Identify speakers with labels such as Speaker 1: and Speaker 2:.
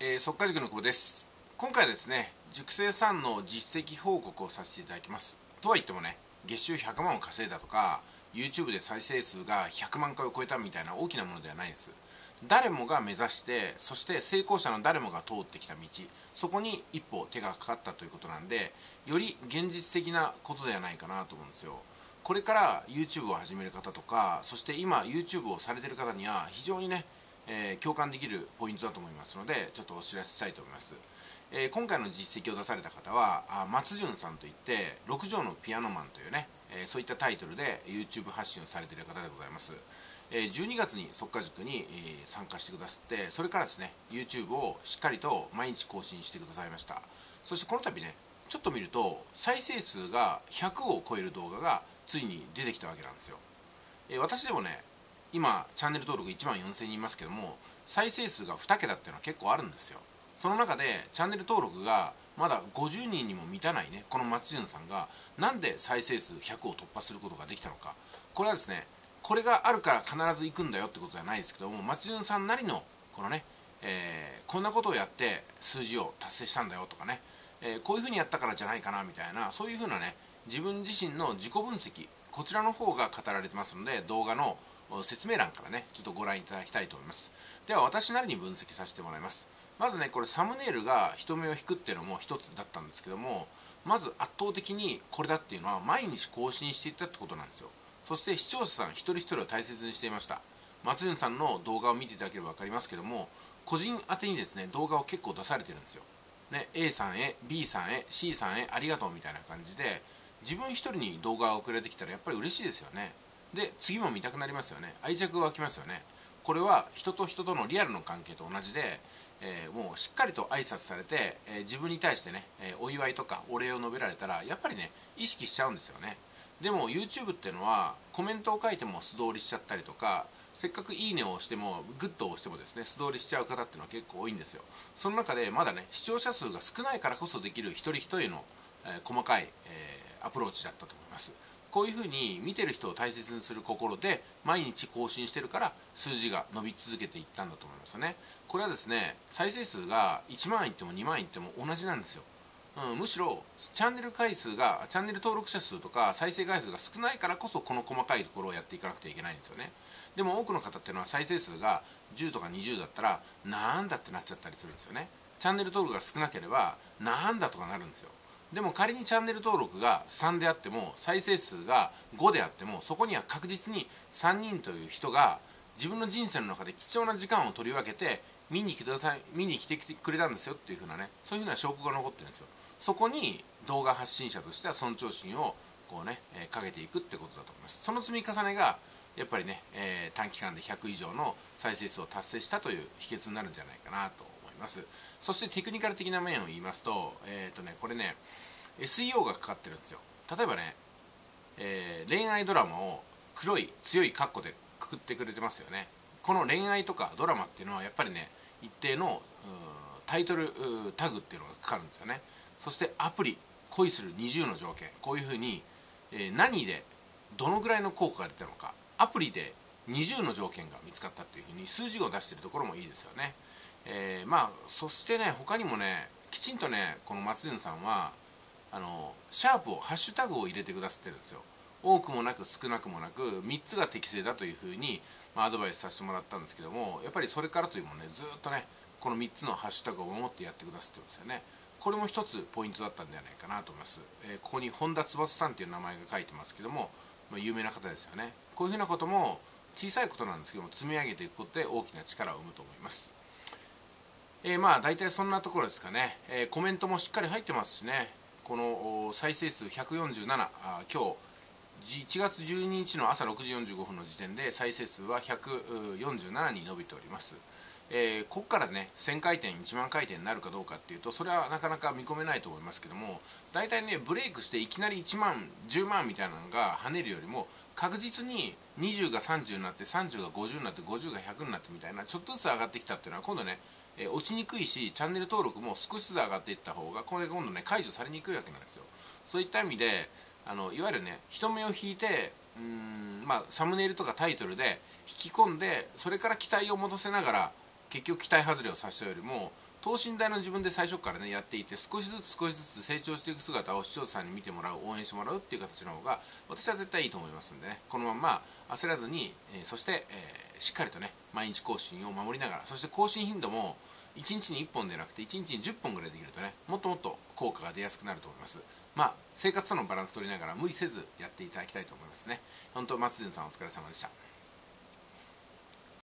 Speaker 1: えー、速稼塾の久保です。今回ですね熟成さんの実績報告をさせていただきます。とは言ってもね月収100万を稼いだとか YouTube で再生数が100万回を超えたみたいな大きなものではないです。誰もが目指してそして成功者の誰もが通ってきた道そこに一歩手がかかったということなんでより現実的なことではないかなと思うんですよ。これから YouTube を始める方とかそして今 YouTube をされてる方には非常にね、えー、共感できるポイントだと思いますのでちょっとお知らせしたいと思います、えー、今回の実績を出された方はあ松潤さんといって「6畳のピアノマン」というね、えー、そういったタイトルで YouTube 発信をされている方でございます。12月に速稼塾に参加してくださってそれからですね YouTube をしっかりと毎日更新してくださいました。そしてこの度ねちょっと見ると再生数が100を超える動画がついに出てきたわけなんですよ。私でもね今チャンネル登録1万4000人いますけども再生数が2桁っていうのは結構あるんですよ。その中でチャンネル登録がまだ50人にも満たないねこの松潤さんがなんで再生数100を突破することができたのか。これはですねこれがあるから必ず行くんだよってことじゃないですけども松潤さんなりのこのね、えー、こんなことをやって数字を達成したんだよとかね、えー、こういうふうにやったからじゃないかなみたいなそういうふうなね自分自身の自己分析こちらの方が語られてますので動画の説明欄からねちょっとご覧いただきたいと思います。では私なりに分析させてもらいます。まずねこれサムネイルが人目を引くっていうのも一つだったんですけどもまず圧倒的にこれだっていうのは毎日更新していったってことなんですよ。そして視聴者さん一人一人を大切にしていました。松潤さんの動画を見ていただければ分かりますけども個人宛てにですね動画を結構出されてるんですよ、ね、A さんへ B さんへ C さんへありがとうみたいな感じで自分一人に動画が送られてきたらやっぱり嬉しいですよね。で次も見たくなりますよね。愛着が湧きますよね。これは人と人とのリアルの関係と同じで、えー、もうしっかりと挨拶されて、えー、自分に対してね、えー、お祝いとかお礼を述べられたらやっぱりね意識しちゃうんですよね。でも YouTube っていうのはコメントを書いても素通りしちゃったりとかせっかくいいねを押してもグッドを押してもですね素通りしちゃう方っていうのは結構多いんですよ。その中でまだね視聴者数が少ないからこそできる一人一人の、え、細かい、え、アプローチだったと思います。こういうふうに見てる人を大切にする心で毎日更新してるから数字が伸び続けていったんだと思いますよね。これはですね再生数が1万いっても2万いっても同じなんですよ。うん、むしろチャンネル回数がチャンネル登録者数とか再生回数が少ないからこそこの細かいところをやっていかなくてはいけないんですよね。でも多くの方っていうのは再生数が10とか20だったらなんだってなっちゃったりするんですよね。チャンネル登録が少なければなんだとかなるんですよ。でも仮にチャンネル登録が3であっても再生数が5であってもそこには確実に3人という人が自分の人生の中で貴重な時間を取り分けて見に来てください見に来てくれたんですよっていうふうなねそういうふうな証拠が残ってるんですよ。そこに動画発信者としては尊重心をこうね、えー、かけていくってことだと思います。その積み重ねがやっぱりね、えー、短期間で100以上の再生数を達成したという秘訣になるんじゃないかなとます。そしてテクニカル的な面を言いますとえ、ー、とねこれね SEO がかかってるんですよ。例えばね、えー、恋愛ドラマを黒い強いカッコでくくってくれてますよね。この恋愛とかドラマっていうのはやっぱりね一定のタイトルタグっていうのがかかるんですよね。そしてアプリ恋する20の条件。こういうふうに、えー、何でどのぐらいの効果が出たのか。アプリで20の条件が見つかったっていうふうに数字を出してるところもいいですよね、えー、まあそしてね他にもねきちんとねこの松潤さんはあのシャープをハッシュタグを入れてくださってるんですよ。多くもなく少なくもなく3つが適正だというふうに、まあ、アドバイスさせてもらったんですけどもやっぱりそれからというもねずっとねこの3つのハッシュタグを守ってやってくださってるんですよね。これも一つポイントだったんじゃないかなと思います、えー、ここに本田翼さんという名前が書いてますけども、まあ、有名な方ですよね。こういうふうなことも小さいことなんですけども積み上げていくことで大きな力を生むと思います。えー、まあ大体そんなところですかね、えー、コメントもしっかり入ってますしね。この再生数147あ今日1月12日の朝6時45分の時点で再生数は147に伸びております。えー、ここからね1000回転1万回転になるかどうかっていうとそれはなかなか見込めないと思いますけども大体ねブレイクしていきなり1万10万みたいなのが跳ねるよりも確実に20が30になって30が50になって50が100になってみたいなちょっとずつ上がってきたっていうのは今度ね、えー、落ちにくいしチャンネル登録も少しずつ上がっていった方がこれ今度ね解除されにくいわけなんですよ。そういった意味であのいわゆるね人目を引いてうんまあサムネイルとかタイトルで引き込んでそれから期待を戻せながら結局期待外れをさせたよりも等身大の自分で最初からねやっていて少しずつ少しずつ成長していく姿を視聴者さんに見てもらう応援してもらうっていう形の方が私は絶対いいと思いますんでね。このまま焦らずに、え、そして、えー、しっかりとね毎日更新を守りながらそして更新頻度も1日に1本でなくて1日に10本ぐらいできるとねもっともっと効果が出やすくなると思います。まあ生活とのバランス取りながら無理せずやっていただきたいと思いますね。本当松潤さんお疲れ様でした。